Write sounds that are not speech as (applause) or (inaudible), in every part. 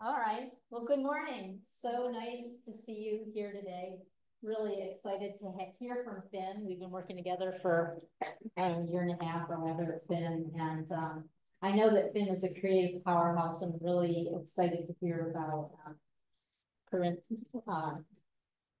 All right. Well, good morning. So nice to see you here today. Really excited to hear from Finn. We've been working together for a year and a half or whatever it's been. And um, I know that Finn is a creative powerhouse. I'm really excited to hear about um, current uh,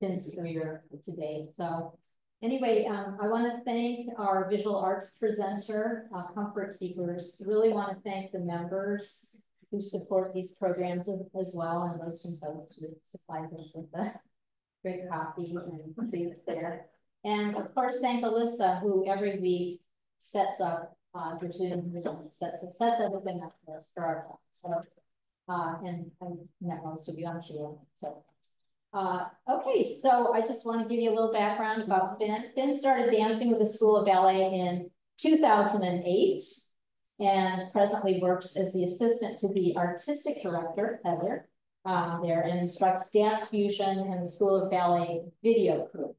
Finn's career today. So anyway, um, I want to thank our visual arts presenter, uh, Comfort Keepers. Really want to thank the members who support these programs as well, and Roast Toast who supplies us with the great coffee and things there. And of course, thank Alyssa, who every week sets up uh, the Zoom, sets, sets everything up for us for our class. So, uh, and I met most of you, I'm sure. So, uh, okay, so I just want to give you a little background about Finn. Finn started dancing with the School of Ballet in 2008 and presently works as the assistant to the artistic director, Heather, um, there and instructs dance fusion and the School of Ballet video crew.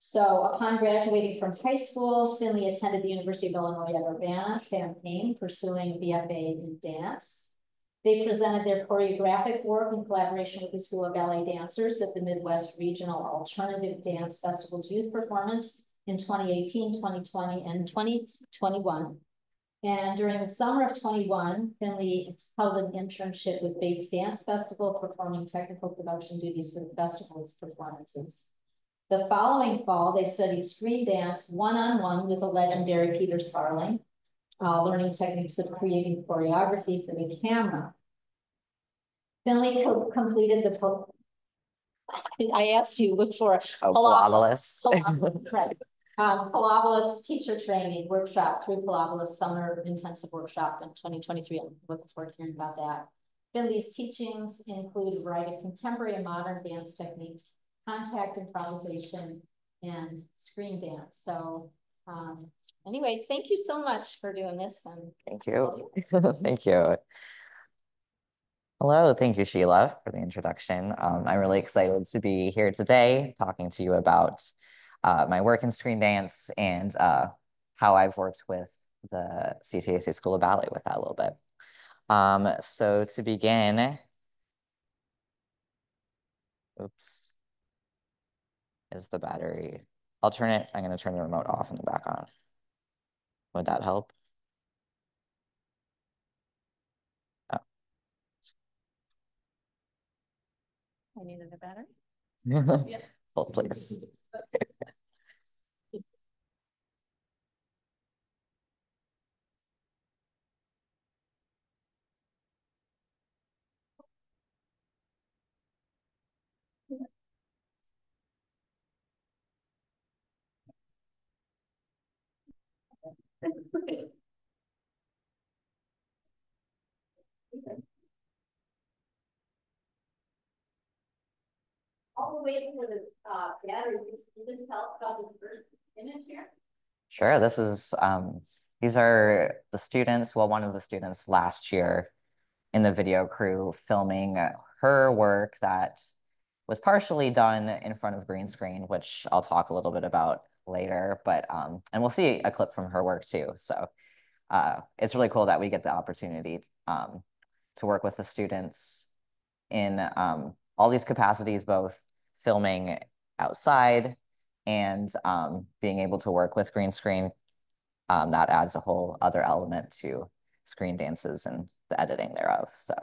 So upon graduating from high school, Finley attended the University of Illinois at Urbana-Champaign, pursuing BFA in dance. They presented their choreographic work in collaboration with the School of Ballet Dancers at the Midwest Regional Alternative Dance Festival's youth performance in 2018, 2020, and 2021. And during the summer of 21, Finley held an internship with Bates Dance Festival, performing technical production duties for the festival's performances. The following fall, they studied screen dance one-on-one -on -one with the legendary Peter Sparling, uh, learning techniques of creating choreography for the camera. Finley co completed the I asked you look for oh, Pilates. right um, Pilates teacher training workshop through Pilates summer intensive workshop in 2023. I'm looking forward to hearing about that. Finley's teachings include a variety of contemporary and modern dance techniques, contact improvisation, and screen dance. So um, anyway, thank you so much for doing this. And thank you. (laughs) thank you. Hello, thank you, Sheila, for the introduction. Um, I'm really excited to be here today talking to you about uh, my work in screen dance and uh, how I've worked with the CTAC School of Ballet with that a little bit. Um, so to begin, oops, is the battery. I'll turn it, I'm gonna turn the remote off and the back on. Would that help? Oh. I needed a battery. (laughs) yeah. Hold please. (laughs) For the uh, can you just tell about first image here? Sure. This is um, these are the students. Well, one of the students last year in the video crew filming her work that was partially done in front of green screen, which I'll talk a little bit about later. But um, and we'll see a clip from her work too. So uh, it's really cool that we get the opportunity um, to work with the students in um, all these capacities, both filming outside and um, being able to work with green screen. Um, that adds a whole other element to screen dances and the editing thereof. So.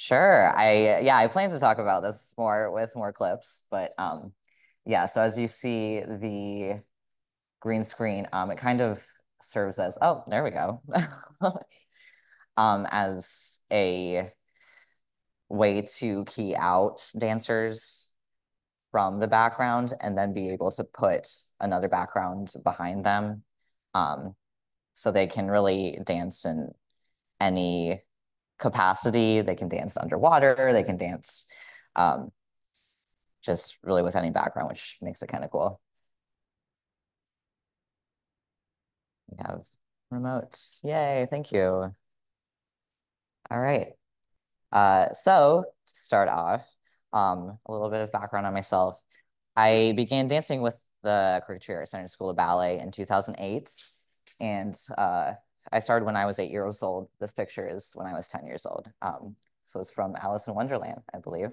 Sure. I yeah, I plan to talk about this more with more clips, but um, yeah, so as you see the green screen, um, it kind of serves as, oh, there we go, (laughs) um, as a way to key out dancers from the background and then be able to put another background behind them. Um, so they can really dance in any capacity. They can dance underwater, they can dance um, just really with any background, which makes it kind of cool. We have remote. Yay, thank you. All right. Uh, so to start off, um, a little bit of background on myself. I began dancing with the Cricket Center School of Ballet in 2008. and uh, I started when I was eight years old. This picture is when I was 10 years old. Um, so it's from Alice in Wonderland, I believe.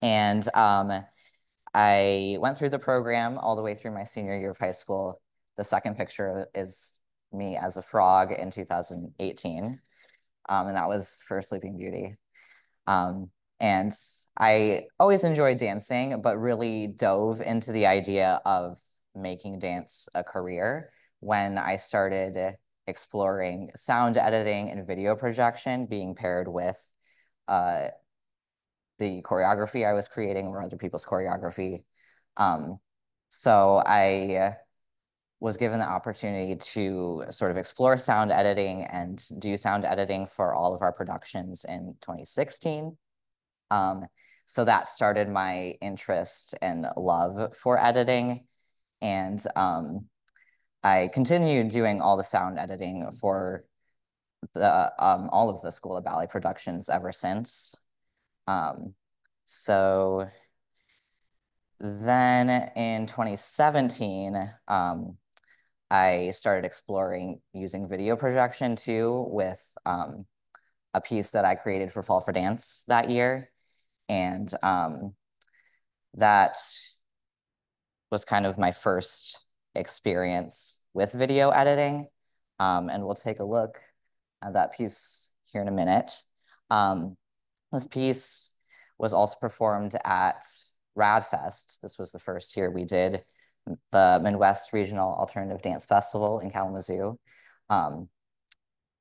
And um, I went through the program all the way through my senior year of high school. The second picture is me as a frog in 2018. Um, and that was for Sleeping Beauty. Um, and I always enjoyed dancing, but really dove into the idea of making dance a career when I started exploring sound editing and video projection being paired with uh, the choreography I was creating or other people's choreography. Um, so I was given the opportunity to sort of explore sound editing and do sound editing for all of our productions in 2016. Um, so that started my interest and love for editing. And um, I continued doing all the sound editing for the um, all of the School of Ballet productions ever since. Um, so then in 2017, um, I started exploring using video projection too with um, a piece that I created for Fall for Dance that year. And um, that was kind of my first experience with video editing. Um, and we'll take a look at that piece here in a minute. Um, this piece was also performed at RADFest. This was the first year we did the Midwest Regional Alternative Dance Festival in Kalamazoo. Um,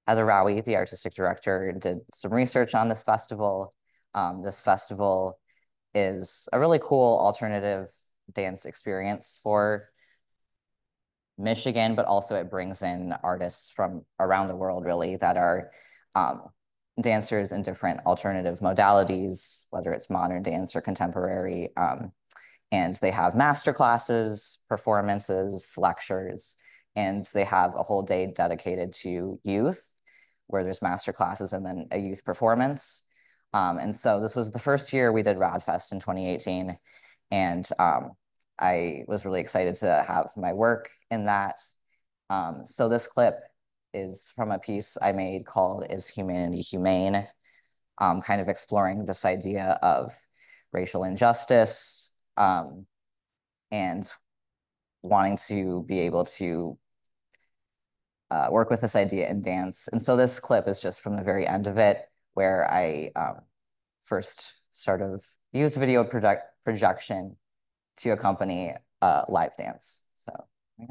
Heather Rowie, the artistic director, did some research on this festival. Um, this festival is a really cool alternative dance experience for Michigan, but also it brings in artists from around the world really that are um, dancers in different alternative modalities, whether it's modern dance or contemporary. Um, and they have master classes, performances, lectures, and they have a whole day dedicated to youth where there's master classes and then a youth performance. Um, and so this was the first year we did RADFest in 2018. And um, I was really excited to have my work in that. Um, so this clip is from a piece I made called Is Humanity Humane? Um, kind of exploring this idea of racial injustice um, and wanting to be able to uh, work with this idea in dance. And so this clip is just from the very end of it, where I um, first sort of used video project projection to accompany uh, live dance. So we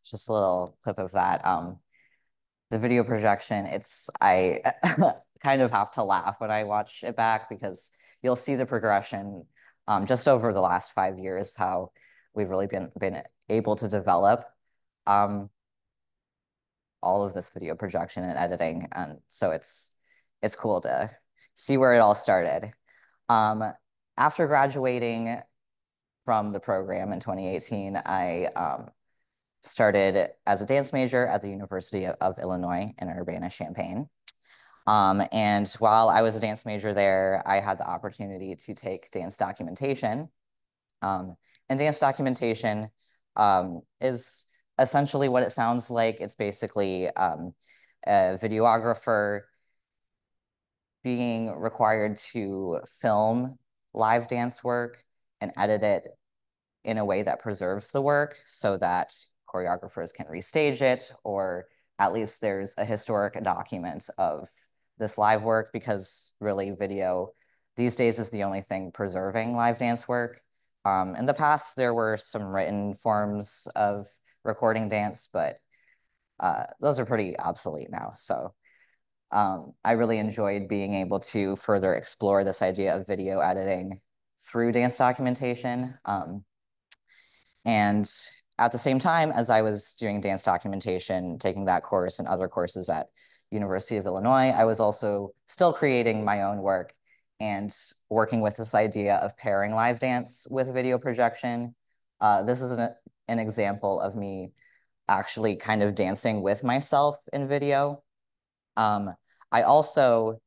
just a little clip of that. Um, the video projection, it's, I (laughs) kind of have to laugh when I watch it back because you'll see the progression um, just over the last five years, how we've really been, been able to develop um, all of this video projection and editing. And so it's, it's cool to see where it all started. Um, after graduating from the program in 2018, I um, started as a dance major at the University of Illinois in Urbana-Champaign. Um, and while I was a dance major there, I had the opportunity to take dance documentation. Um, and dance documentation um, is essentially what it sounds like. It's basically um, a videographer being required to film live dance work and edit it in a way that preserves the work so that choreographers can restage it or at least there's a historic document of this live work because really video these days is the only thing preserving live dance work. Um, in the past, there were some written forms of recording dance, but uh, those are pretty obsolete now. So um, I really enjoyed being able to further explore this idea of video editing through dance documentation. Um, and at the same time as I was doing dance documentation, taking that course and other courses at University of Illinois, I was also still creating my own work and working with this idea of pairing live dance with video projection. Uh, this is an, an example of me actually kind of dancing with myself in video. Um, I also,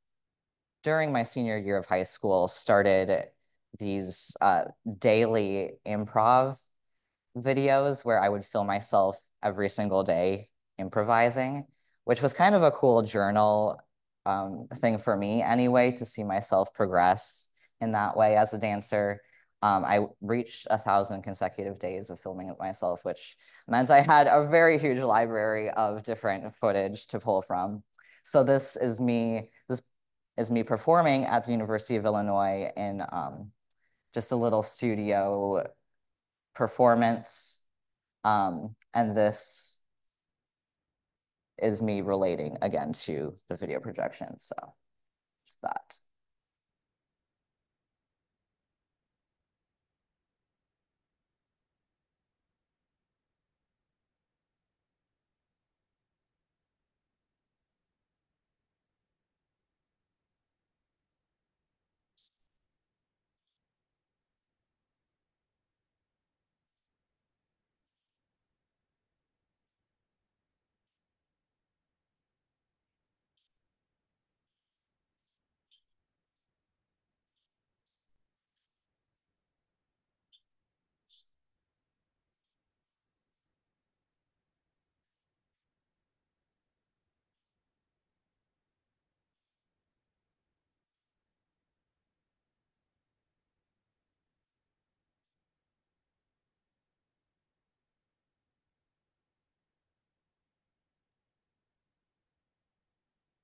during my senior year of high school, started these uh, daily improv videos where I would film myself every single day improvising, which was kind of a cool journal um, thing for me anyway, to see myself progress in that way as a dancer. Um, I reached a thousand consecutive days of filming it myself, which meant I had a very huge library of different footage to pull from. So this is me, this is me performing at the University of Illinois in um, just a little studio performance. Um, and this is me relating again to the video projection. So just that.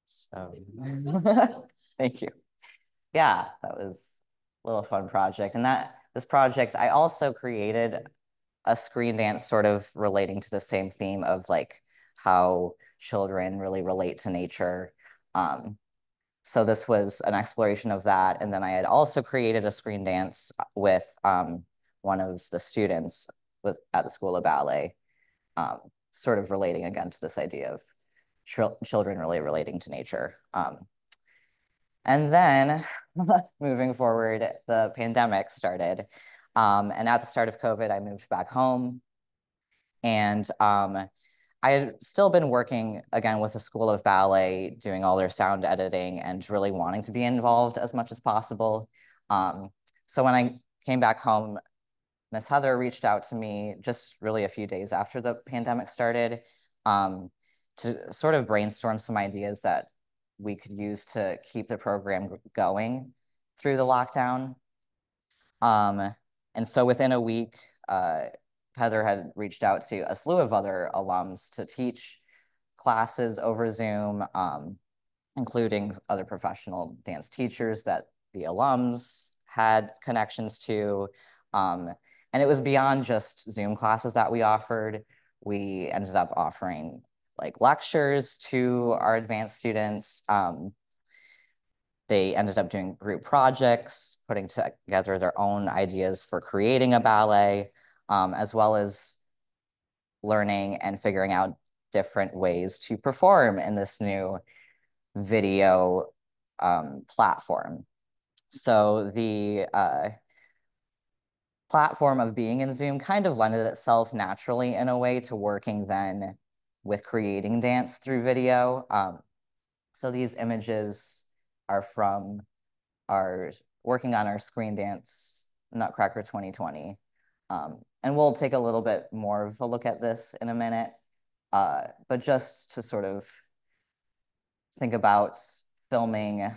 So (laughs) thank you. Yeah, that was a little fun project. And that this project, I also created a screen dance sort of relating to the same theme of like how children really relate to nature. Um, so this was an exploration of that. And then I had also created a screen dance with um, one of the students with, at the School of Ballet, um, sort of relating again to this idea of children really relating to nature. Um, and then (laughs) moving forward, the pandemic started. Um, and at the start of COVID, I moved back home. And um, I had still been working again with the School of Ballet, doing all their sound editing and really wanting to be involved as much as possible. Um, so when I came back home, Miss Heather reached out to me just really a few days after the pandemic started um, to sort of brainstorm some ideas that we could use to keep the program going through the lockdown. Um, and so within a week, uh, Heather had reached out to a slew of other alums to teach classes over Zoom, um, including other professional dance teachers that the alums had connections to. Um, and it was beyond just Zoom classes that we offered. We ended up offering like lectures to our advanced students. Um, they ended up doing group projects, putting together their own ideas for creating a ballet, um, as well as learning and figuring out different ways to perform in this new video um, platform. So the uh, platform of being in Zoom kind of lended itself naturally in a way to working then with creating dance through video. Um, so these images are from our working on our screen dance Nutcracker 2020. Um, and we'll take a little bit more of a look at this in a minute. Uh, but just to sort of think about filming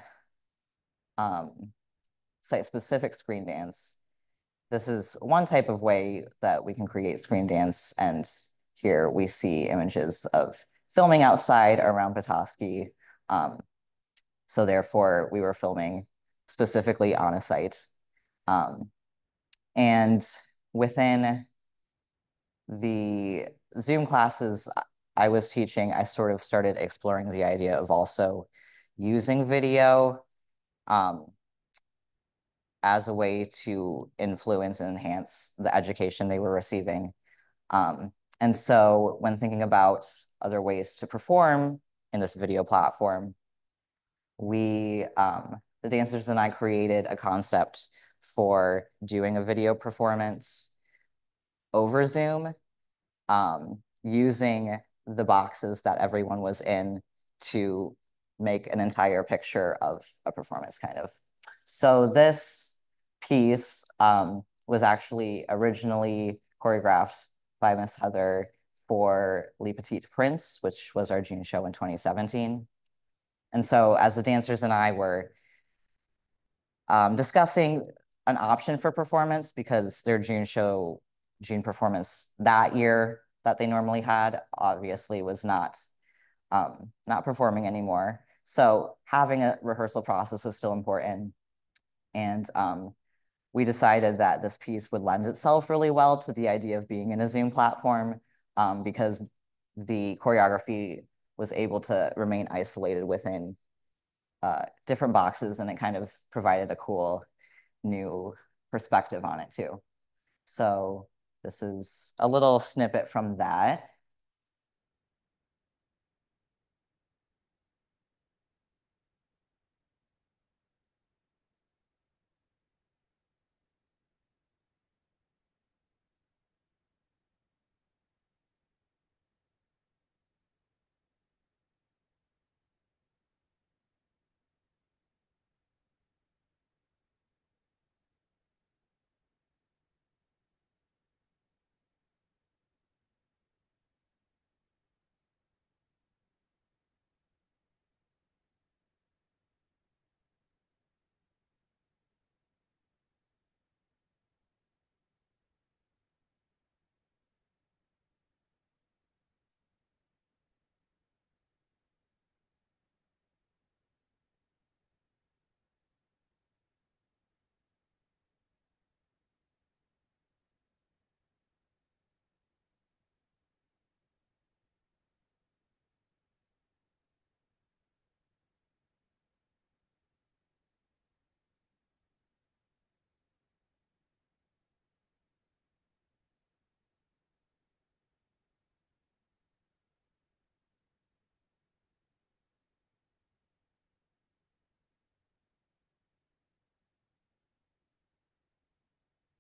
um, site-specific screen dance, this is one type of way that we can create screen dance. And here we see images of filming outside around Petoskey. Um, so therefore, we were filming specifically on a site. Um, and within the Zoom classes I was teaching, I sort of started exploring the idea of also using video um, as a way to influence and enhance the education they were receiving. Um, and so when thinking about other ways to perform in this video platform, we, um, the dancers and I created a concept for doing a video performance over Zoom um, using the boxes that everyone was in to make an entire picture of a performance kind of. So this piece um, was actually originally choreographed by Miss Heather for Le Petit Prince, which was our June show in 2017. And so as the dancers and I were um, discussing an option for performance because their June show, June performance that year that they normally had obviously was not um, not performing anymore. So having a rehearsal process was still important. And um, we decided that this piece would lend itself really well to the idea of being in a Zoom platform um, because the choreography was able to remain isolated within uh, different boxes and it kind of provided a cool new perspective on it too. So this is a little snippet from that.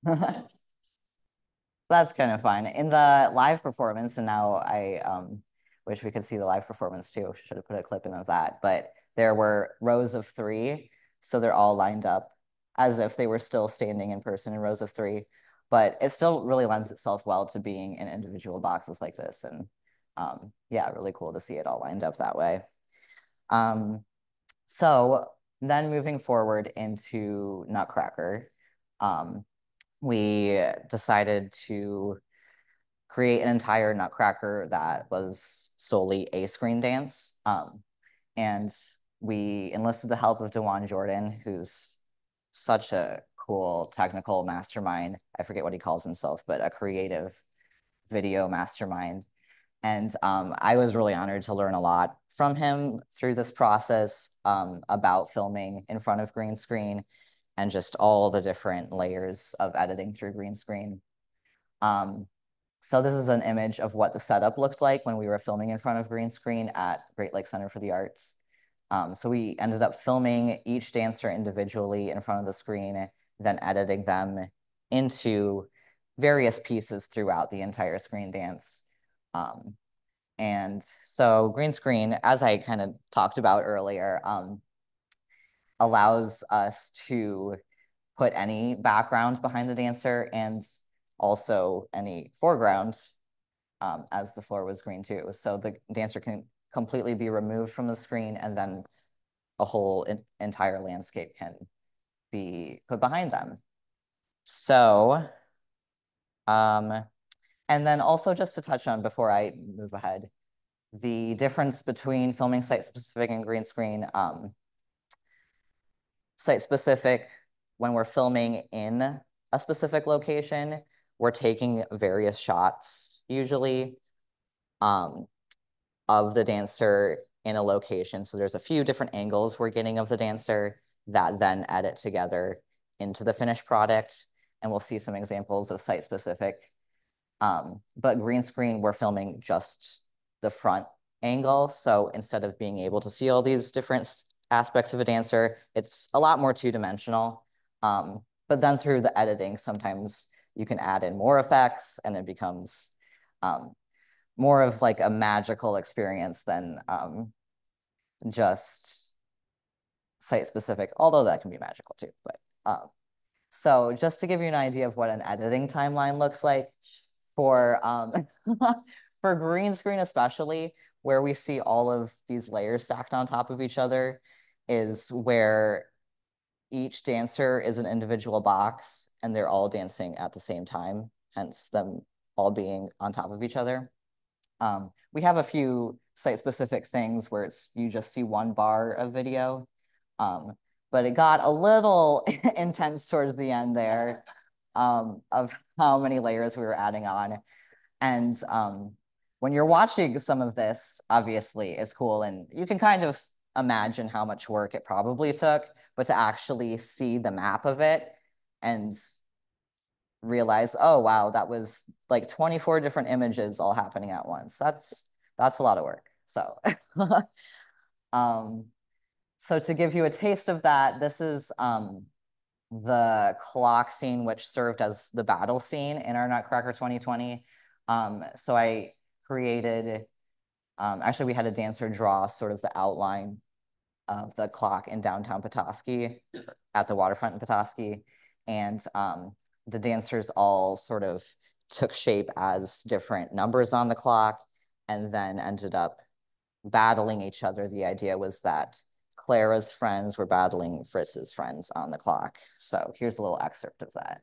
(laughs) That's kind of fun. In the live performance, and now I um, wish we could see the live performance too. Should have put a clip in of that. But there were rows of three, so they're all lined up as if they were still standing in person in rows of three. But it still really lends itself well to being in individual boxes like this. And um, yeah, really cool to see it all lined up that way. Um, so then moving forward into Nutcracker, um, we decided to create an entire Nutcracker that was solely a screen dance. Um, and we enlisted the help of Dewan Jordan, who's such a cool technical mastermind. I forget what he calls himself, but a creative video mastermind. And um, I was really honored to learn a lot from him through this process um, about filming in front of green screen and just all the different layers of editing through green screen. Um, so this is an image of what the setup looked like when we were filming in front of green screen at Great Lakes Center for the Arts. Um, so we ended up filming each dancer individually in front of the screen, then editing them into various pieces throughout the entire screen dance. Um, and so green screen, as I kind of talked about earlier, um, allows us to put any background behind the dancer and also any foreground um, as the floor was green too. So the dancer can completely be removed from the screen and then a whole entire landscape can be put behind them. So, um, and then also just to touch on before I move ahead, the difference between filming site-specific and green screen. Um, site-specific, when we're filming in a specific location, we're taking various shots usually um, of the dancer in a location. So there's a few different angles we're getting of the dancer that then edit together into the finished product. And we'll see some examples of site-specific. Um, but green screen, we're filming just the front angle. So instead of being able to see all these different aspects of a dancer, it's a lot more two-dimensional. Um, but then through the editing, sometimes you can add in more effects and it becomes um, more of like a magical experience than um, just site-specific, although that can be magical too. But um, so just to give you an idea of what an editing timeline looks like for um, (laughs) for green screen especially, where we see all of these layers stacked on top of each other is where each dancer is an individual box and they're all dancing at the same time, hence them all being on top of each other. Um, we have a few site-specific things where it's you just see one bar of video, um, but it got a little (laughs) intense towards the end there um, of how many layers we were adding on. And um, when you're watching some of this, obviously, it's cool and you can kind of imagine how much work it probably took, but to actually see the map of it and realize, oh, wow, that was like 24 different images all happening at once. That's, that's a lot of work. So, (laughs) um, so to give you a taste of that, this is um, the clock scene, which served as the battle scene in our Nutcracker 2020. Um, so I created, um, actually we had a dancer draw sort of the outline of the clock in downtown Petoskey at the waterfront in Petoskey. And um, the dancers all sort of took shape as different numbers on the clock and then ended up battling each other. The idea was that Clara's friends were battling Fritz's friends on the clock. So here's a little excerpt of that.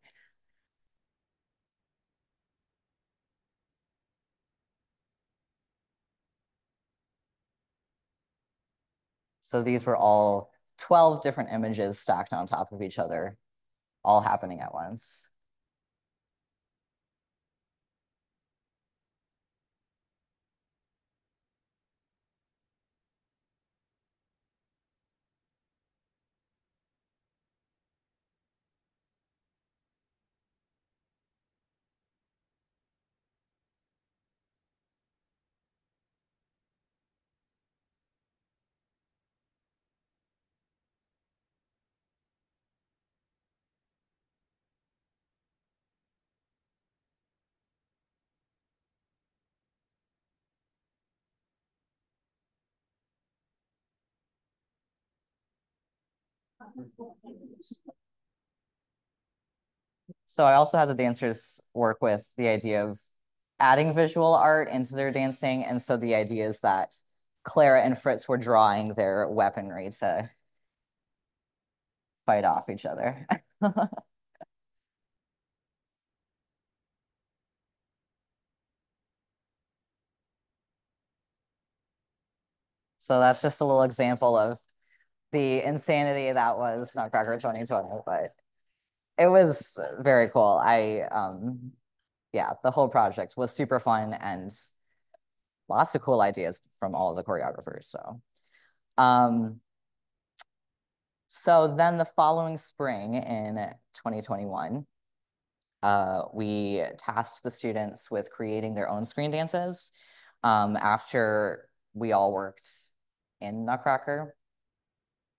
So these were all 12 different images stacked on top of each other, all happening at once. So I also had the dancers work with the idea of adding visual art into their dancing. And so the idea is that Clara and Fritz were drawing their weaponry to fight off each other. (laughs) so that's just a little example of the insanity that was Nutcracker 2020, but it was very cool. I, um, yeah, the whole project was super fun and lots of cool ideas from all of the choreographers. So, um, so then the following spring in 2021, uh, we tasked the students with creating their own screen dances um, after we all worked in Nutcracker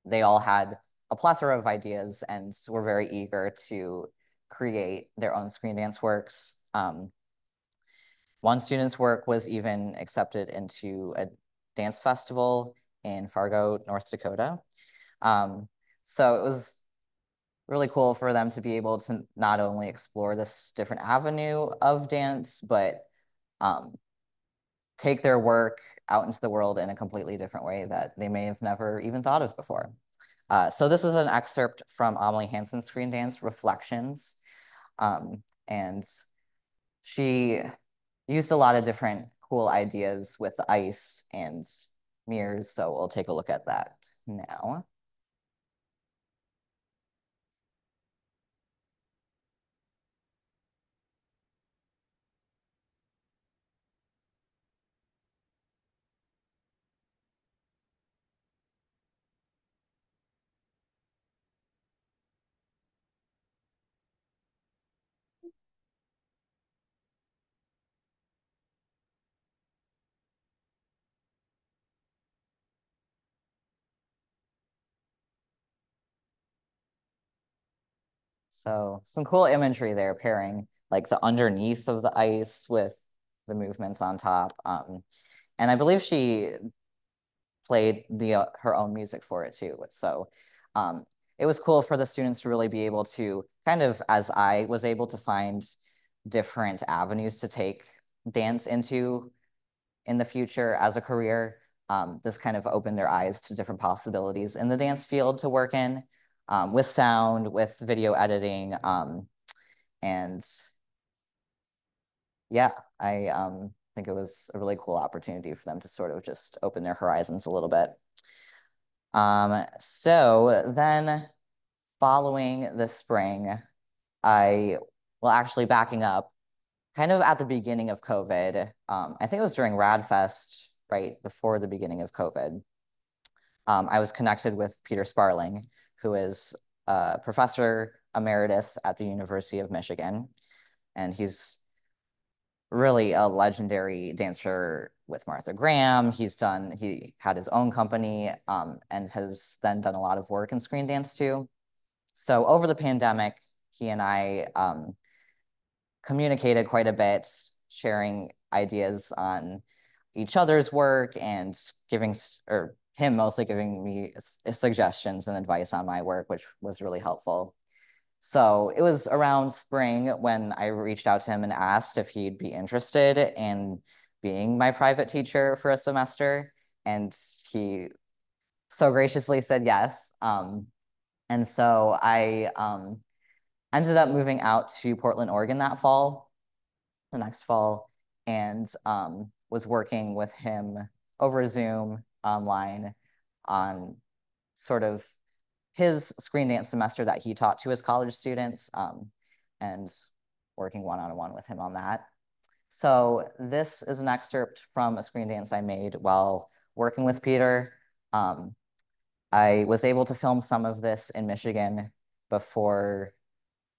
they all had a plethora of ideas and were very eager to create their own screen dance works. Um, one student's work was even accepted into a dance festival in Fargo, North Dakota. Um, so it was really cool for them to be able to not only explore this different avenue of dance, but um, take their work out into the world in a completely different way that they may have never even thought of before. Uh, so this is an excerpt from Amelie Hanson's screen dance, Reflections. Um, and she used a lot of different cool ideas with ice and mirrors, so we'll take a look at that now. So some cool imagery there, pairing like the underneath of the ice with the movements on top. Um, and I believe she played the uh, her own music for it too. So um, it was cool for the students to really be able to kind of, as I was able to find different avenues to take dance into in the future as a career. Um, this kind of opened their eyes to different possibilities in the dance field to work in um, with sound, with video editing. Um, and yeah, I um, think it was a really cool opportunity for them to sort of just open their horizons a little bit. Um, so then following the spring, I, well, actually backing up, kind of at the beginning of COVID, um, I think it was during RadFest, right before the beginning of COVID, um, I was connected with Peter Sparling, who is a professor emeritus at the University of Michigan. And he's really a legendary dancer with Martha Graham. He's done, he had his own company um, and has then done a lot of work in screen dance too. So over the pandemic, he and I um, communicated quite a bit, sharing ideas on each other's work and giving, or him mostly giving me suggestions and advice on my work, which was really helpful. So it was around spring when I reached out to him and asked if he'd be interested in being my private teacher for a semester. And he so graciously said yes. Um, and so I um, ended up moving out to Portland, Oregon that fall, the next fall, and um, was working with him over Zoom online on sort of his screen dance semester that he taught to his college students um, and working one-on-one with him on that. So this is an excerpt from a screen dance I made while working with Peter. Um, I was able to film some of this in Michigan before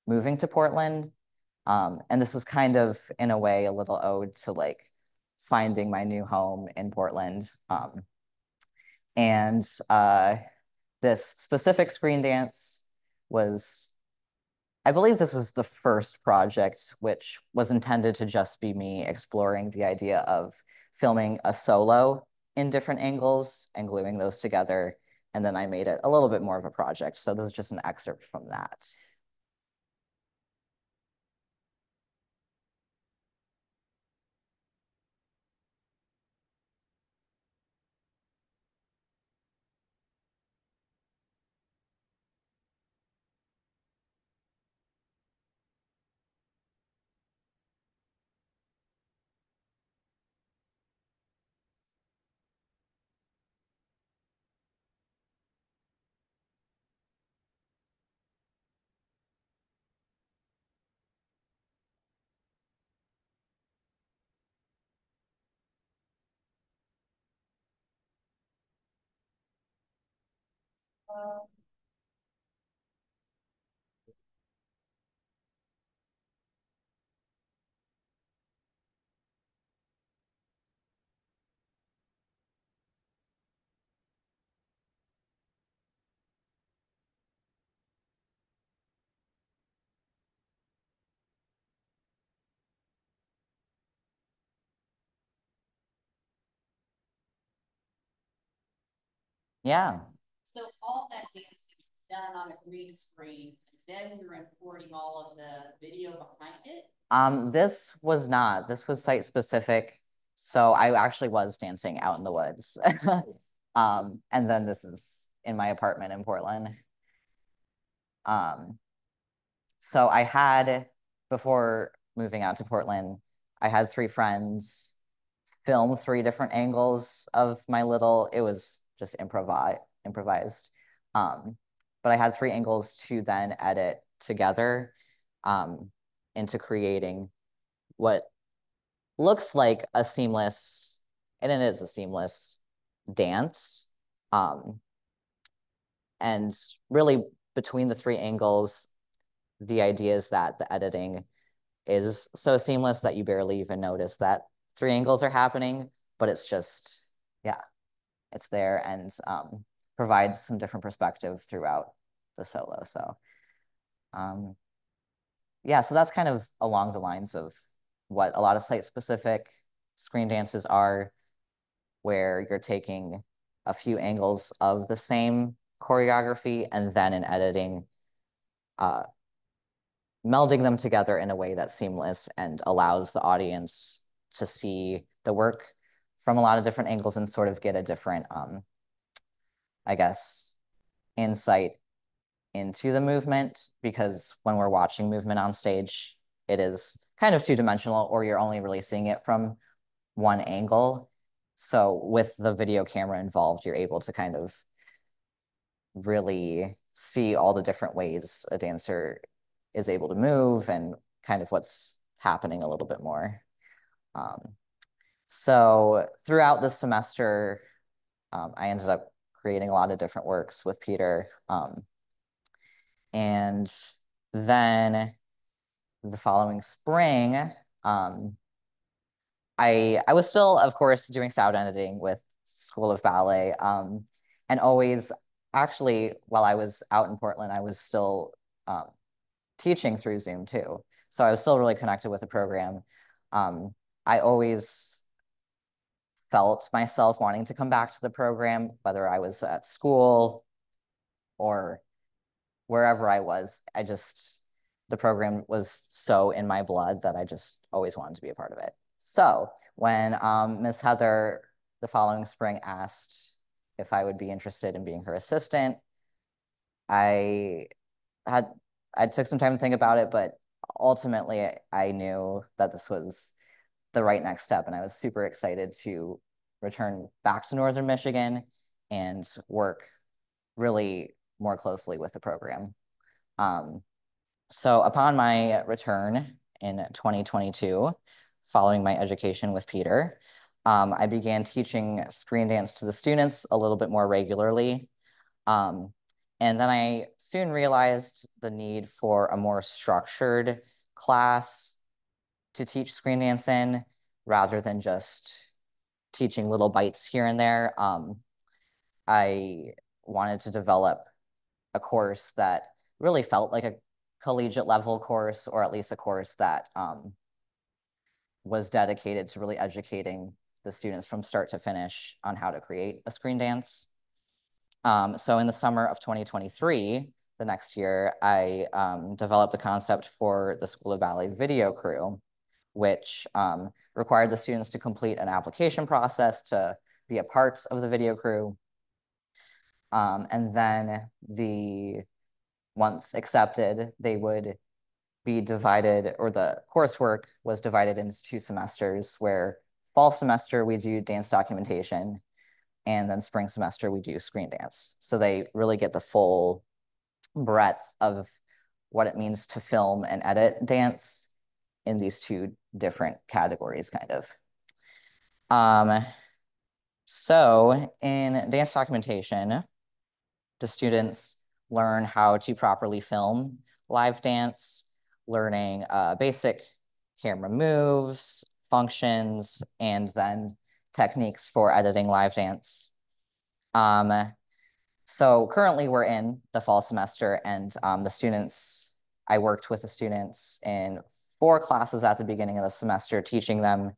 moving to Portland. Um, and this was kind of, in a way, a little ode to like finding my new home in Portland. Um, and uh, this specific screen dance was, I believe this was the first project which was intended to just be me exploring the idea of filming a solo in different angles and gluing those together. And then I made it a little bit more of a project. So this is just an excerpt from that. Yeah. That dancing is done on a green screen, then you're importing all of the video behind it? Um, this was not. This was site specific. So I actually was dancing out in the woods. (laughs) um, and then this is in my apartment in Portland. Um, so I had, before moving out to Portland, I had three friends film three different angles of my little, it was just improv improvised. Um, but I had three angles to then edit together um, into creating what looks like a seamless, and it is a seamless dance. Um, and really between the three angles, the idea is that the editing is so seamless that you barely even notice that three angles are happening, but it's just, yeah, it's there and um, provides some different perspective throughout the solo. So um, yeah, so that's kind of along the lines of what a lot of site-specific screen dances are, where you're taking a few angles of the same choreography and then in editing, uh, melding them together in a way that's seamless and allows the audience to see the work from a lot of different angles and sort of get a different, um, I guess, insight into the movement because when we're watching movement on stage, it is kind of two-dimensional or you're only really seeing it from one angle. So with the video camera involved, you're able to kind of really see all the different ways a dancer is able to move and kind of what's happening a little bit more. Um, so throughout this semester, um, I ended up creating a lot of different works with Peter. Um, and then the following spring, um, I I was still, of course, doing sound editing with School of Ballet, um, and always actually while I was out in Portland, I was still um, teaching through Zoom too. So I was still really connected with the program. Um, I always felt myself wanting to come back to the program, whether I was at school or wherever I was. I just, the program was so in my blood that I just always wanted to be a part of it. So when um, Ms. Heather the following spring asked if I would be interested in being her assistant, I had I took some time to think about it, but ultimately I knew that this was the right next step, and I was super excited to return back to Northern Michigan and work really more closely with the program. Um, so upon my return in 2022, following my education with Peter, um, I began teaching screen dance to the students a little bit more regularly. Um, and then I soon realized the need for a more structured class to teach screen dance in rather than just teaching little bites here and there. Um, I wanted to develop a course that really felt like a collegiate level course, or at least a course that um, was dedicated to really educating the students from start to finish on how to create a screen dance. Um, so in the summer of 2023, the next year, I um, developed the concept for the School of Ballet video crew, which um, required the students to complete an application process to be a part of the video crew. Um, and then the once accepted, they would be divided, or the coursework was divided into two semesters where fall semester we do dance documentation and then spring semester we do screen dance. So they really get the full breadth of what it means to film and edit dance in these two different categories, kind of. Um, so in dance documentation, the students learn how to properly film live dance, learning uh, basic camera moves, functions, and then techniques for editing live dance. Um, so currently we're in the fall semester and um, the students, I worked with the students in four classes at the beginning of the semester, teaching them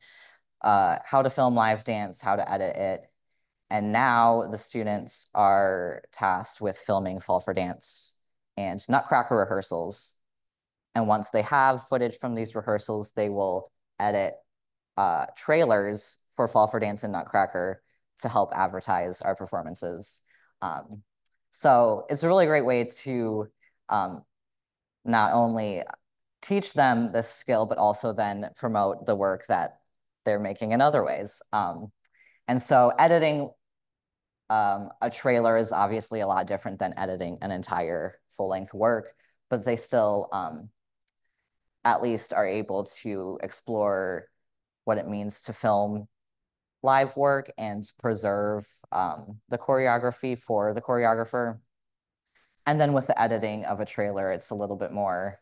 uh, how to film live dance, how to edit it, and now the students are tasked with filming Fall for Dance and Nutcracker rehearsals. And once they have footage from these rehearsals, they will edit uh, trailers for Fall for Dance and Nutcracker to help advertise our performances. Um, So it's a really great way to um, not only teach them this skill, but also then promote the work that they're making in other ways. Um, and so editing um, a trailer is obviously a lot different than editing an entire full length work, but they still um, at least are able to explore what it means to film live work and preserve um, the choreography for the choreographer. And then with the editing of a trailer, it's a little bit more,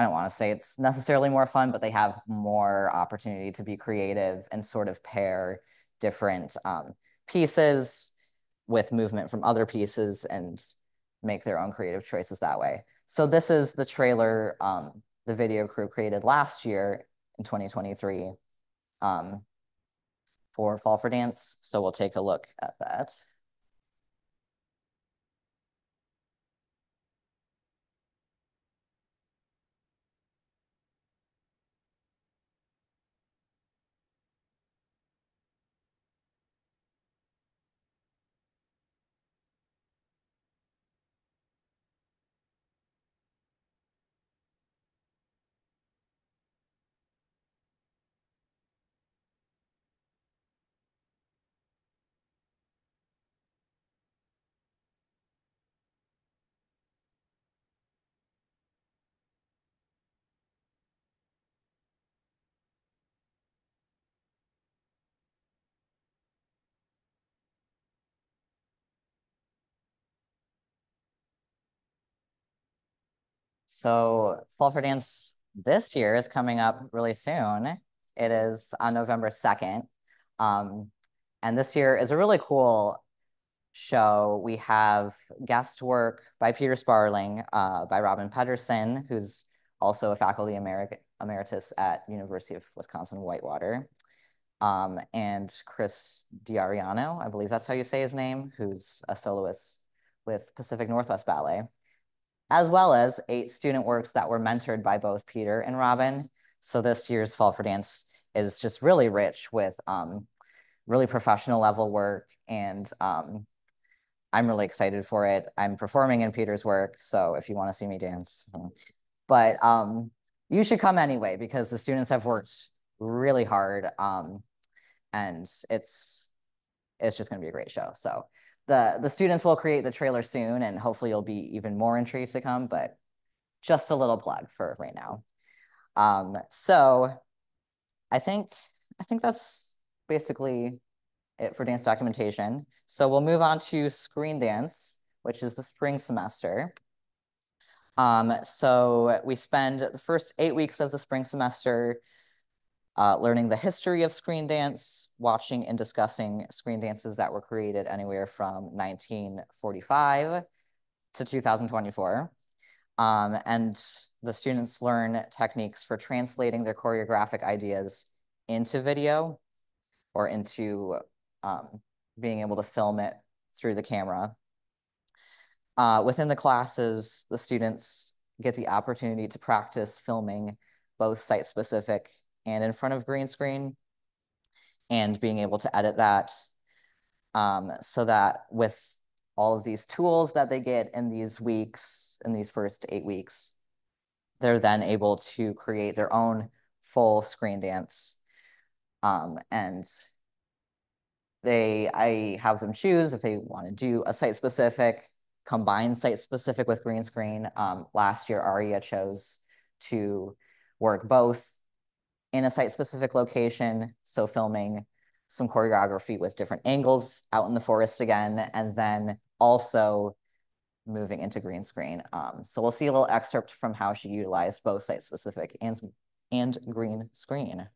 I don't want to say it's necessarily more fun, but they have more opportunity to be creative and sort of pair different um, pieces with movement from other pieces and make their own creative choices that way. So this is the trailer um, the video crew created last year in 2023 um, for Fall for Dance. So we'll take a look at that. So Fall for Dance this year is coming up really soon. It is on November 2nd. Um, and this year is a really cool show. We have guest work by Peter Sparling, uh, by Robin Pedersen, who's also a faculty emerit emeritus at University of Wisconsin-Whitewater. Um, and Chris D'Ariano, I believe that's how you say his name, who's a soloist with Pacific Northwest Ballet as well as eight student works that were mentored by both Peter and Robin. So this year's Fall for Dance is just really rich with um, really professional level work and um, I'm really excited for it. I'm performing in Peter's work, so if you want to see me dance, but um, you should come anyway because the students have worked really hard um, and it's it's just going to be a great show. So the the students will create the trailer soon, and hopefully you'll be even more intrigued to come. But just a little plug for right now. Um, so I think I think that's basically it for dance documentation. So we'll move on to screen dance, which is the spring semester. Um, so we spend the first eight weeks of the spring semester uh, learning the history of screen dance, watching and discussing screen dances that were created anywhere from 1945 to 2024. Um, and the students learn techniques for translating their choreographic ideas into video or into um, being able to film it through the camera. Uh, within the classes, the students get the opportunity to practice filming both site-specific and in front of green screen and being able to edit that um, so that with all of these tools that they get in these weeks, in these first eight weeks, they're then able to create their own full screen dance. Um, and they, I have them choose if they want to do a site specific, combine site specific with green screen. Um, last year, Aria chose to work both in a site-specific location, so filming some choreography with different angles out in the forest again, and then also moving into green screen. Um, so we'll see a little excerpt from how she utilized both site-specific and, and green screen.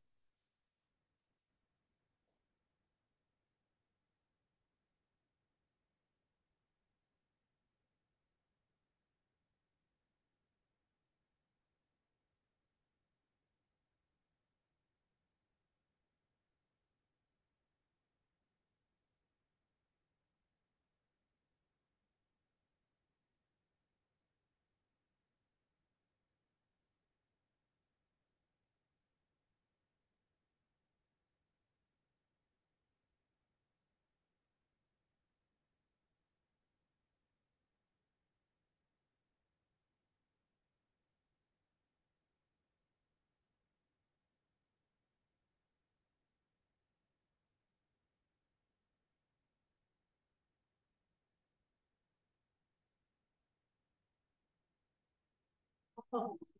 (laughs)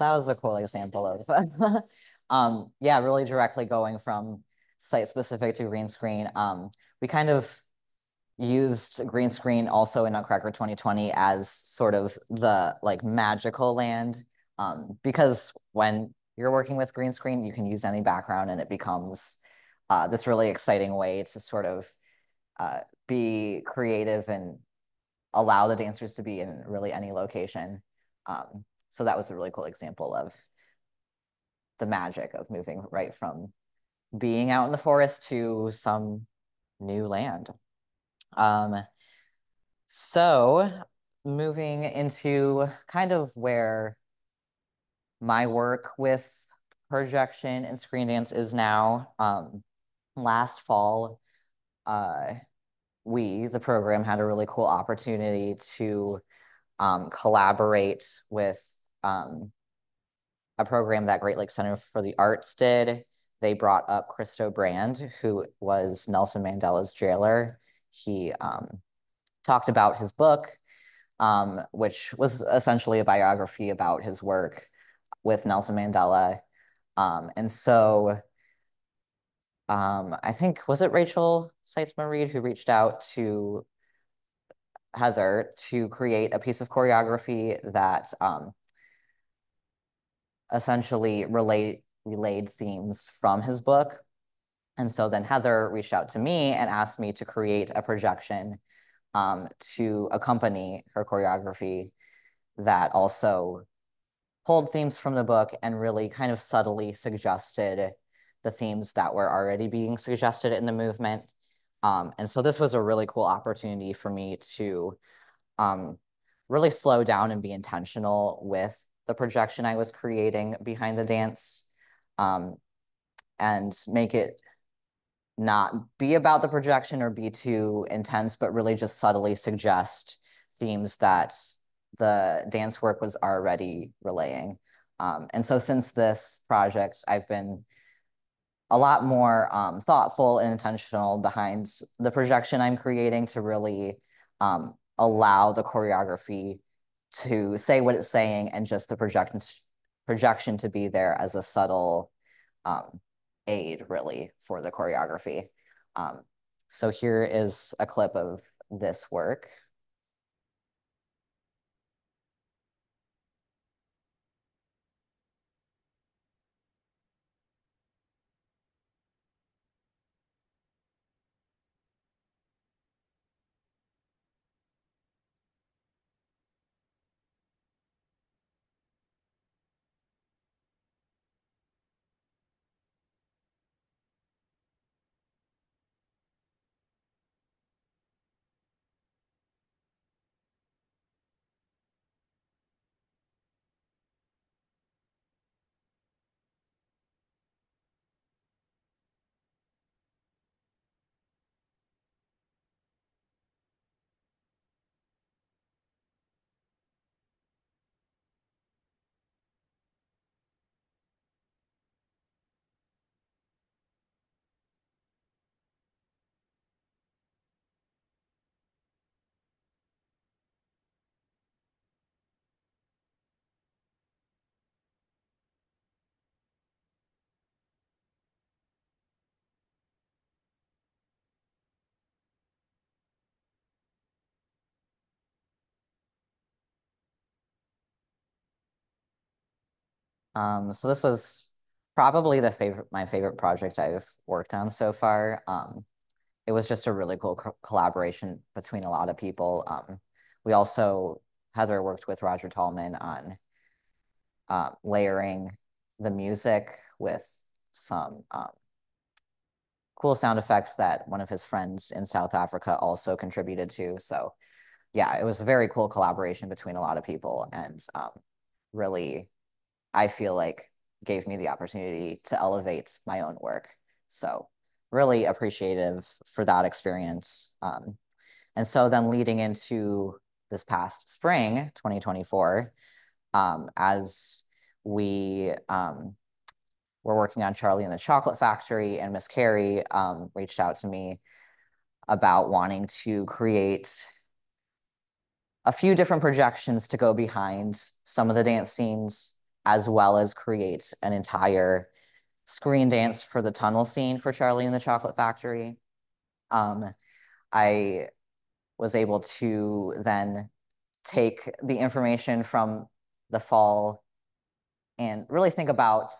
That was a cool example of, (laughs) um, yeah, really directly going from site specific to green screen. Um, we kind of used green screen also in Nutcracker 2020 as sort of the like magical land. Um, because when you're working with green screen, you can use any background and it becomes uh, this really exciting way to sort of uh, be creative and allow the dancers to be in really any location. Um, so that was a really cool example of the magic of moving right from being out in the forest to some new land. Um, so moving into kind of where my work with projection and screen dance is now. Um, last fall, uh, we, the program, had a really cool opportunity to um, collaborate with um, a program that Great Lakes Center for the Arts did. They brought up Christo Brand, who was Nelson Mandela's jailer. He um, talked about his book, um, which was essentially a biography about his work with Nelson Mandela. Um, and so um, I think, was it Rachel Seitzman Reed who reached out to Heather to create a piece of choreography that um, essentially relate, relayed themes from his book. And so then Heather reached out to me and asked me to create a projection um, to accompany her choreography that also pulled themes from the book and really kind of subtly suggested the themes that were already being suggested in the movement. Um, and so this was a really cool opportunity for me to um, really slow down and be intentional with the projection I was creating behind the dance um, and make it not be about the projection or be too intense, but really just subtly suggest themes that the dance work was already relaying. Um, and so since this project, I've been a lot more um, thoughtful and intentional behind the projection I'm creating to really um, allow the choreography to say what it's saying and just the projection projection to be there as a subtle um, aid really for the choreography. Um, so here is a clip of this work. Um, so this was probably the favorite, my favorite project I've worked on so far. Um, it was just a really cool co collaboration between a lot of people. Um, we also, Heather worked with Roger Tallman on uh, layering the music with some um, cool sound effects that one of his friends in South Africa also contributed to. So yeah, it was a very cool collaboration between a lot of people and um, really I feel like gave me the opportunity to elevate my own work. So really appreciative for that experience. Um, and so then leading into this past spring, 2024, um, as we um, were working on Charlie and the Chocolate Factory, and Miss Carrie um, reached out to me about wanting to create a few different projections to go behind some of the dance scenes, as well as create an entire screen dance for the tunnel scene for Charlie and the Chocolate Factory. Um, I was able to then take the information from the fall and really think about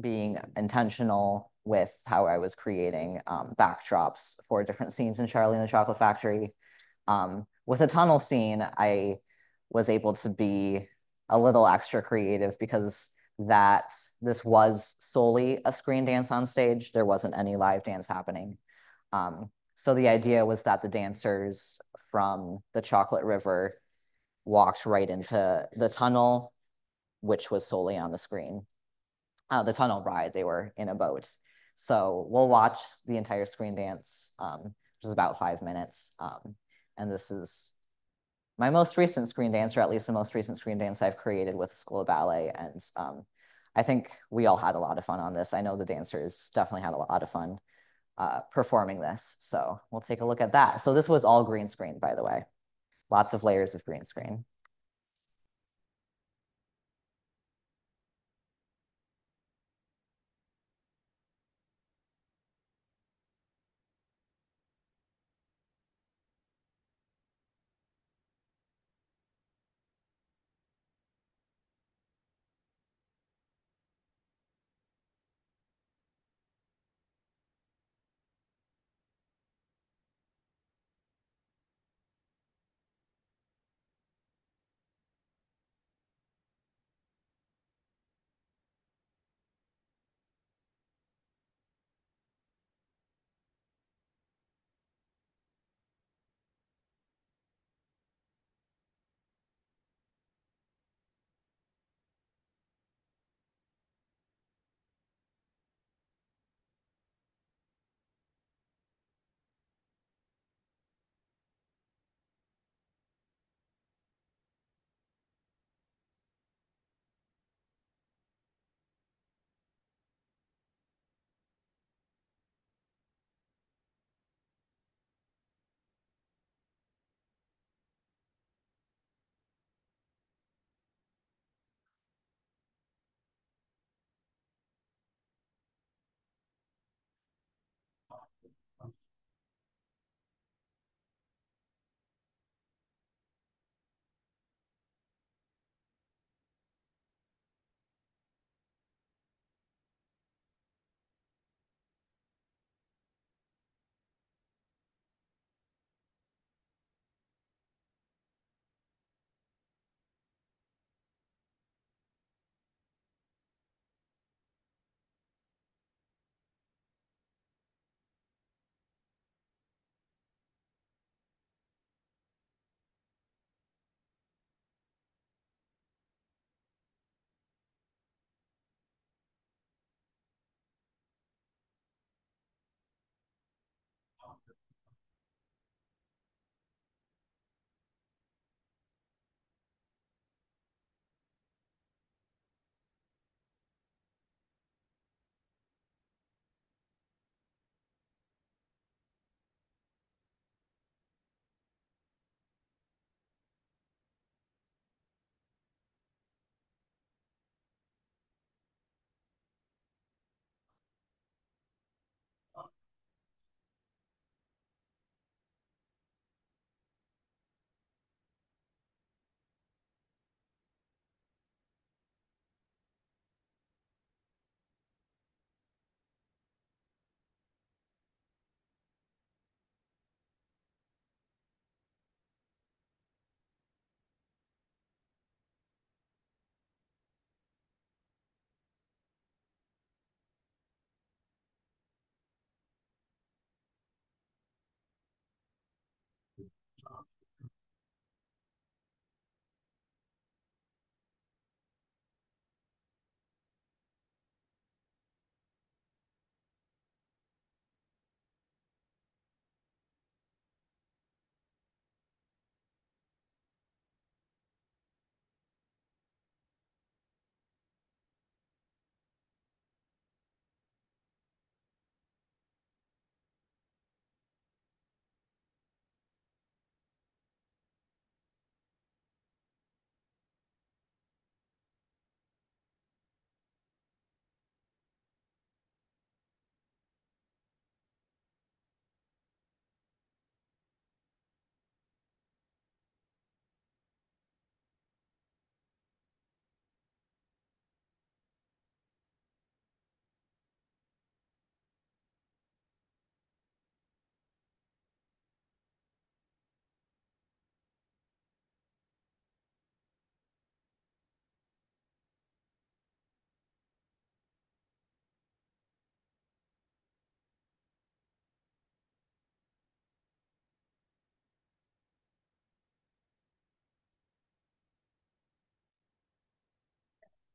being intentional with how I was creating um, backdrops for different scenes in Charlie and the Chocolate Factory. Um, with a tunnel scene, I was able to be a little extra creative because that this was solely a screen dance on stage. There wasn't any live dance happening. Um, so the idea was that the dancers from the Chocolate River walked right into the tunnel, which was solely on the screen. Uh, the tunnel ride, they were in a boat. So we'll watch the entire screen dance, um, which is about five minutes. Um, and this is my most recent screen dance, or at least the most recent screen dance I've created with School of Ballet. And um, I think we all had a lot of fun on this. I know the dancers definitely had a lot of fun uh, performing this. So we'll take a look at that. So this was all green screen, by the way. Lots of layers of green screen.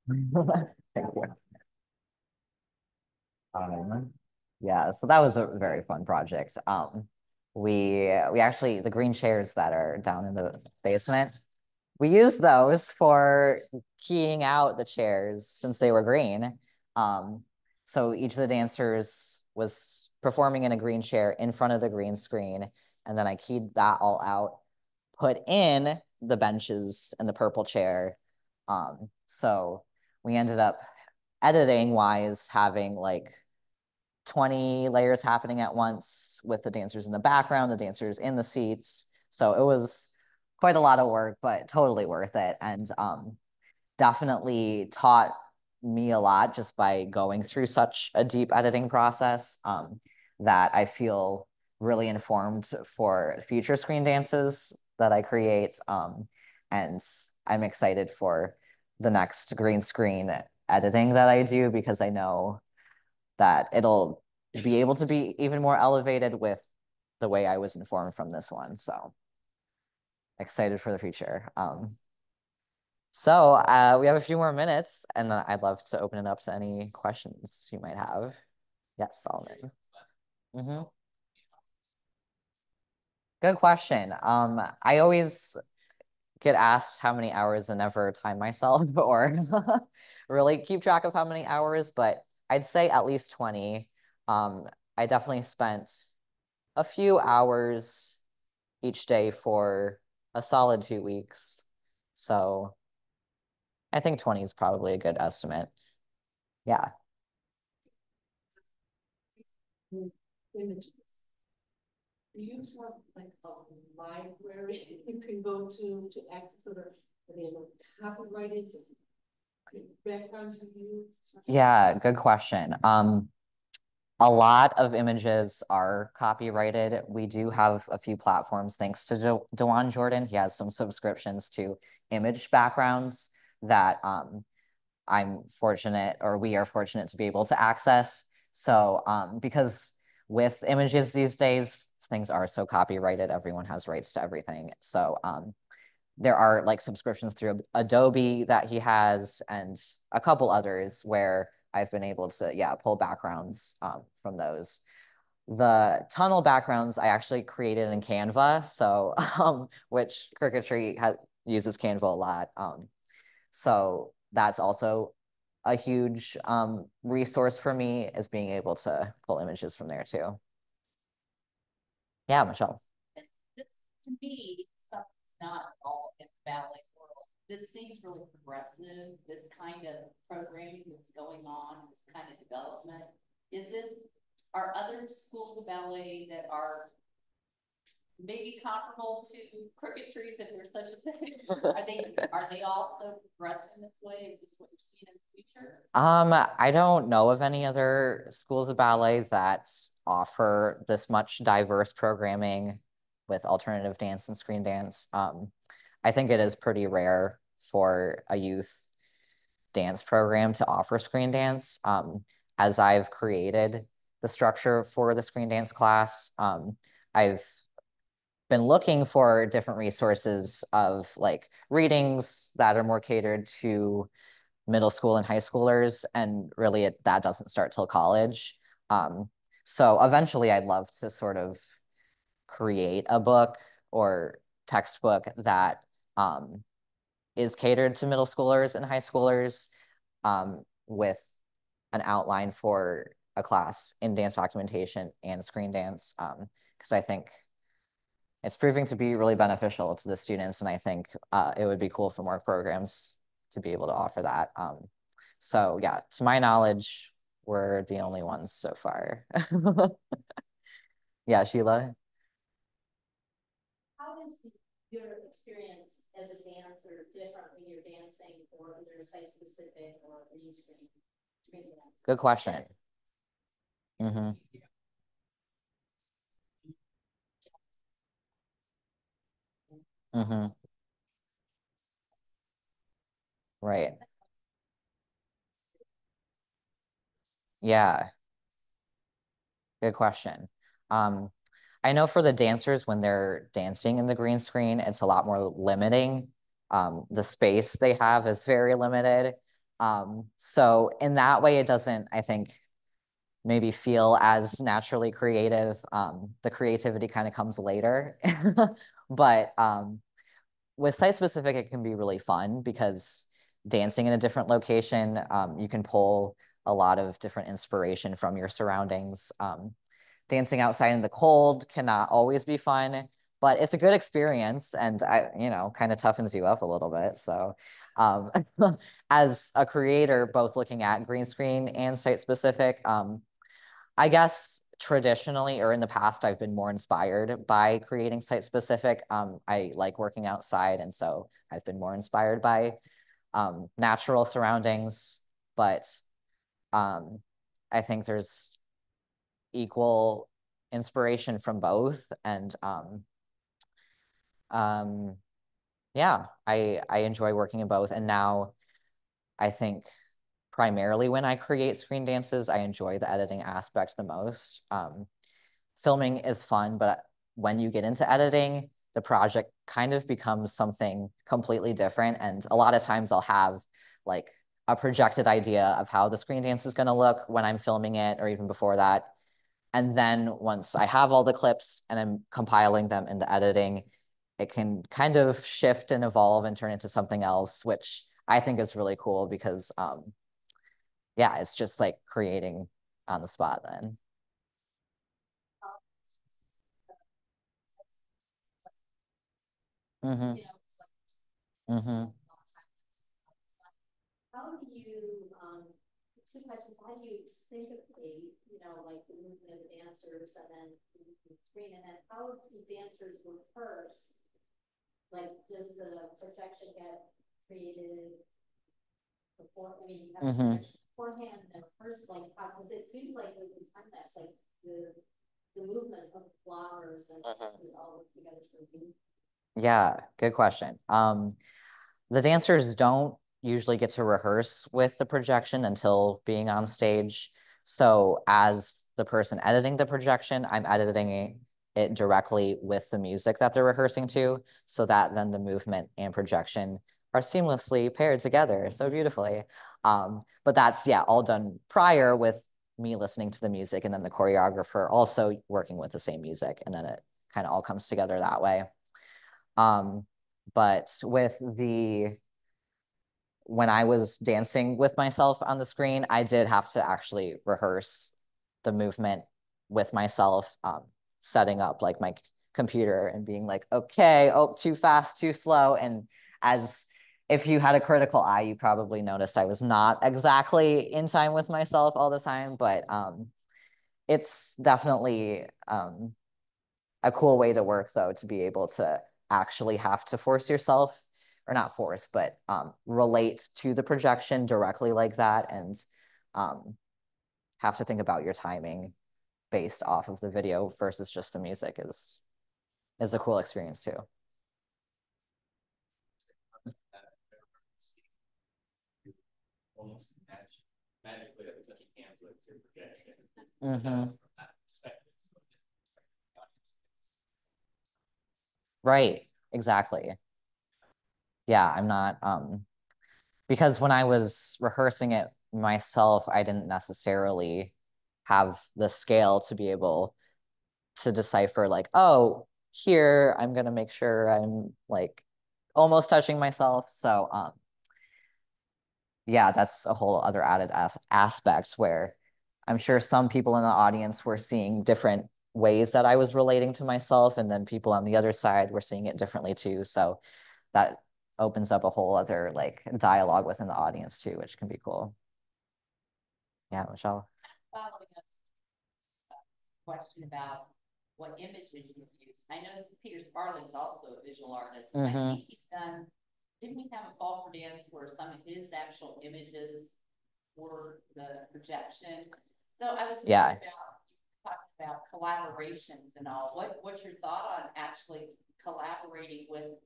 Thank you. Um, yeah, so that was a very fun project. Um, we we actually the green chairs that are down in the basement, we used those for keying out the chairs since they were green. Um, so each of the dancers was performing in a green chair in front of the green screen, and then I keyed that all out, put in the benches and the purple chair. Um, so we ended up editing wise having like 20 layers happening at once with the dancers in the background, the dancers in the seats. So it was quite a lot of work, but totally worth it. And um, definitely taught me a lot just by going through such a deep editing process um, that I feel really informed for future screen dances that I create. Um, and I'm excited for the next green screen editing that I do because I know that it'll be able to be even more elevated with the way I was informed from this one. So excited for the future. Um, so uh, we have a few more minutes and I'd love to open it up to any questions you might have. Yes, Solomon. Mm -hmm. Good question. Um, I always get asked how many hours and never time myself (laughs) or (laughs) really keep track of how many hours, but I'd say at least 20. Um, I definitely spent a few hours each day for a solid two weeks. So I think 20 is probably a good estimate. Yeah. Do you have like a library (laughs) you can go to to access or are they copyrighted backgrounds you Yeah, good question. Um, a lot of images are copyrighted. We do have a few platforms, thanks to De Dewan Jordan. He has some subscriptions to image backgrounds that um, I'm fortunate, or we are fortunate to be able to access. So um, because with images these days, things are so copyrighted, everyone has rights to everything. So um, there are like subscriptions through Adobe that he has and a couple others where I've been able to, yeah, pull backgrounds um, from those. The tunnel backgrounds I actually created in Canva, so (laughs) um, which Crooked Tree uses Canva a lot. Um, so that's also a huge um, resource for me is being able to pull images from there too. Yeah, Michelle. This to me, something's not all in ballet world. this seems really progressive, this kind of programming that's going on, this kind of development. Is this, are other schools of ballet that are maybe comparable to crooked trees if there's such a thing? (laughs) are they are they also progressing this way? Is this what you're seeing in the future? Um, I don't know of any other schools of ballet that offer this much diverse programming with alternative dance and screen dance. Um, I think it is pretty rare for a youth dance program to offer screen dance. Um, as I've created the structure for the screen dance class, um, I've been looking for different resources of like readings that are more catered to middle school and high schoolers, and really it, that doesn't start till college. Um, so eventually I'd love to sort of create a book or textbook that um, is catered to middle schoolers and high schoolers um, with an outline for a class in dance documentation and screen dance because um, I think it's proving to be really beneficial to the students and I think uh, it would be cool for more programs to be able to offer that. Um, so yeah, to my knowledge, we're the only ones so far. (laughs) yeah, Sheila. How does your experience as a dancer different when you're dancing or either site specific or screen? Good question. Mm-hmm. Mm-hmm. Right. Yeah. Good question. Um, I know for the dancers, when they're dancing in the green screen, it's a lot more limiting. Um, the space they have is very limited. Um, so in that way, it doesn't, I think, maybe feel as naturally creative. Um, the creativity kind of comes later. (laughs) But um, with site specific, it can be really fun because dancing in a different location, um, you can pull a lot of different inspiration from your surroundings. Um, dancing outside in the cold cannot always be fun, but it's a good experience and I, you know, kind of toughens you up a little bit. So um, (laughs) as a creator, both looking at green screen and site specific, um, I guess traditionally or in the past, I've been more inspired by creating site specific. Um, I like working outside, and so I've been more inspired by um, natural surroundings. But um, I think there's equal inspiration from both, and um, um, yeah, I I enjoy working in both, and now I think primarily when I create screen dances, I enjoy the editing aspect the most. Um, filming is fun, but when you get into editing, the project kind of becomes something completely different. And a lot of times I'll have like a projected idea of how the screen dance is going to look when I'm filming it or even before that. And then once I have all the clips and I'm compiling them in the editing, it can kind of shift and evolve and turn into something else, which I think is really cool because um, yeah, it's just like creating on the spot then. Mm-hmm. Mm-hmm. How do you, um, two questions, how do you syncopate, you know, like the movement of the dancers and then the screen, and then how do dancers rehearse? Like, does the projection get created before, I mean, you have mm-hmm beforehand and first, like, because it seems like with the time lapse, like the the movement of flowers and uh-huh. all together so Yeah, good question. Um, the dancers don't usually get to rehearse with the projection until being on stage. So as the person editing the projection, I'm editing it directly with the music that they're rehearsing to, so that then the movement and projection are seamlessly paired together so beautifully. Um, but that's, yeah, all done prior with me listening to the music and then the choreographer also working with the same music. And then it kind of all comes together that way. Um, but with the, when I was dancing with myself on the screen, I did have to actually rehearse the movement with myself, um, setting up like my computer and being like, okay, oh, too fast, too slow. And as if you had a critical eye, you probably noticed I was not exactly in time with myself all the time, but um, it's definitely um, a cool way to work though, to be able to actually have to force yourself or not force, but um, relate to the projection directly like that and um, have to think about your timing based off of the video versus just the music is is a cool experience too. almost magic, magically that we're touching hands with your projection. Mm-hmm. Right, exactly. Yeah, I'm not um because when I was rehearsing it myself, I didn't necessarily have the scale to be able to decipher like, oh, here I'm gonna make sure I'm like almost touching myself. So um yeah, that's a whole other added as aspect where I'm sure some people in the audience were seeing different ways that I was relating to myself, and then people on the other side were seeing it differently too. So that opens up a whole other like dialogue within the audience too, which can be cool. Yeah, Michelle. Following up question about what images you use. I noticed Peter Sparling's also a visual artist. Mm -hmm. I mm-hmm. think he's done didn't we have a fall for dance where some of his actual images were the projection? So I was yeah. about talking about collaborations and all. What what's your thought on actually collaborating with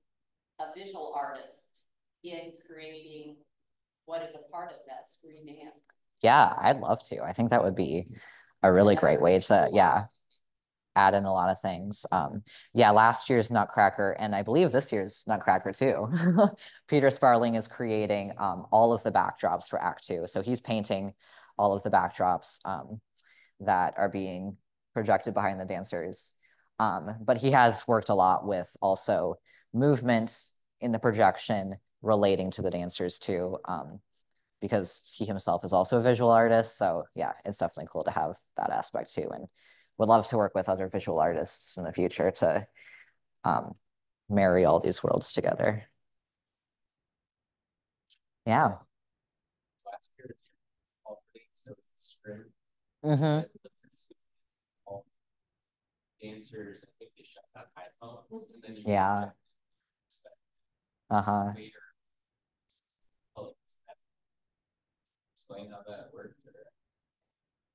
a visual artist in creating what is a part of that screen dance? Yeah, I'd love to. I think that would be a really great way to yeah. Add in a lot of things. Um, yeah, last year's Nutcracker, and I believe this year's Nutcracker too. (laughs) Peter Sparling is creating um, all of the backdrops for Act Two. So he's painting all of the backdrops um, that are being projected behind the dancers. Um, but he has worked a lot with also movements in the projection relating to the dancers too, um, because he himself is also a visual artist. So yeah, it's definitely cool to have that aspect too. And would love to work with other visual artists in the future to um, marry all these worlds together. Yeah. Mm-hmm. Dancers, I think they down iPhones and then. Yeah. Later. Oh, Explain how that worked or.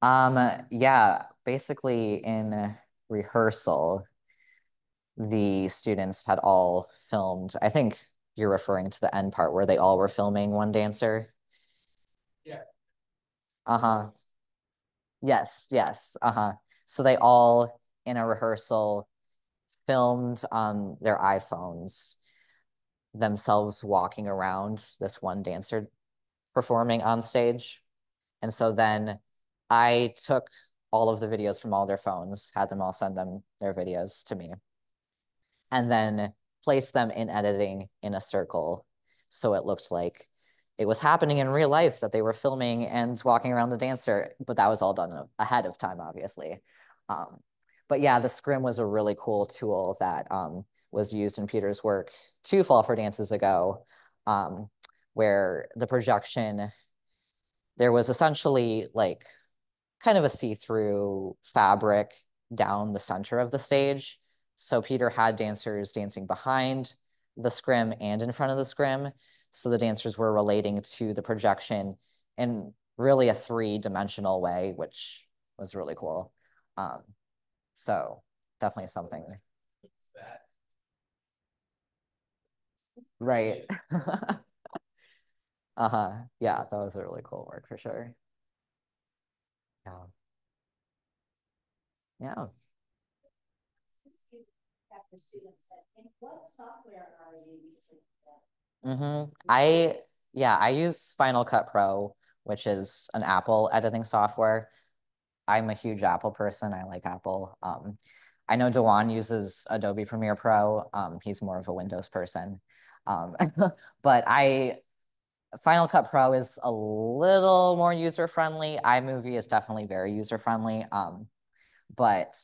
Um, yeah, basically in rehearsal, the students had all filmed. I think you're referring to the end part where they all were filming one dancer. Yeah. Uh-huh. Yes, yes, uh-huh. So they all in a rehearsal filmed on their iPhones themselves walking around this one dancer performing on stage. And so then I took all of the videos from all their phones, had them all send them their videos to me, and then placed them in editing in a circle. So it looked like it was happening in real life that they were filming and walking around the dancer, but that was all done ahead of time, obviously. Um, but yeah, the scrim was a really cool tool that um, was used in Peter's work two Fall for Dances ago, um, where the projection, there was essentially like kind of a see-through fabric down the center of the stage. So Peter had dancers dancing behind the scrim and in front of the scrim. So the dancers were relating to the projection in really a three-dimensional way, which was really cool. Um, so definitely something. Right. (laughs) Uh-huh. Yeah, that was a really cool work for sure. Yeah. Yeah. Since you have the students, and what software are you using? Mm-hmm. I, yeah, I use Final Cut Pro, which is an Apple editing software. I'm a huge Apple person. I like Apple. Um, I know Dewan uses Adobe Premiere Pro. Um, he's more of a Windows person. Um, (laughs) but I, Final Cut Pro is a little more user friendly. iMovie is definitely very user friendly. Um, but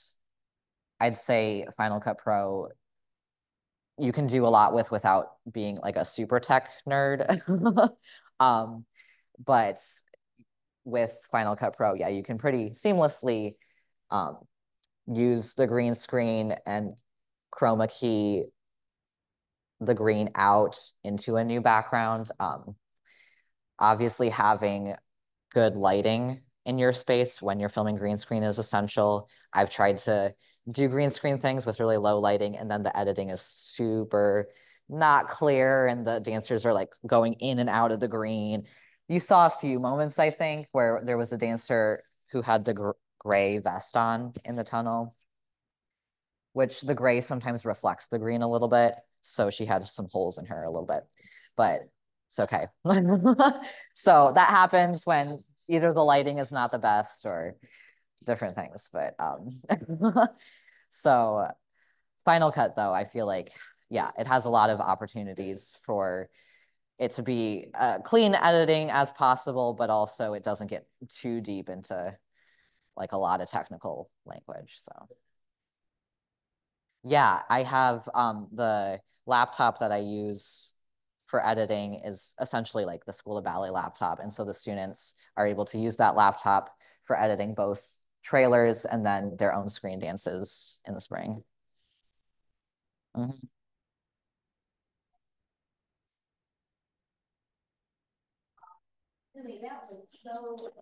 I'd say Final Cut Pro you can do a lot with without being like a super tech nerd. (laughs) um, but with Final Cut Pro, yeah, you can pretty seamlessly um, use the green screen and chroma key the green out into a new background. Um, obviously, having good lighting in your space when you're filming green screen is essential. I've tried to do green screen things with really low lighting, and then the editing is super not clear, and the dancers are like going in and out of the green. You saw a few moments, I think, where there was a dancer who had the gr gray vest on in the tunnel, which the gray sometimes reflects the green a little bit. So she had some holes in her a little bit, but it's okay. (laughs) so that happens when either the lighting is not the best or different things, but um, (laughs) so Final Cut though, I feel like, yeah, it has a lot of opportunities for it to be uh, clean editing as possible, but also it doesn't get too deep into like a lot of technical language. So yeah, I have um, the laptop that I use for editing is essentially like the School of Ballet laptop. And so the students are able to use that laptop for editing both trailers and then their own screen dances in the spring. Mm -hmm. That was so.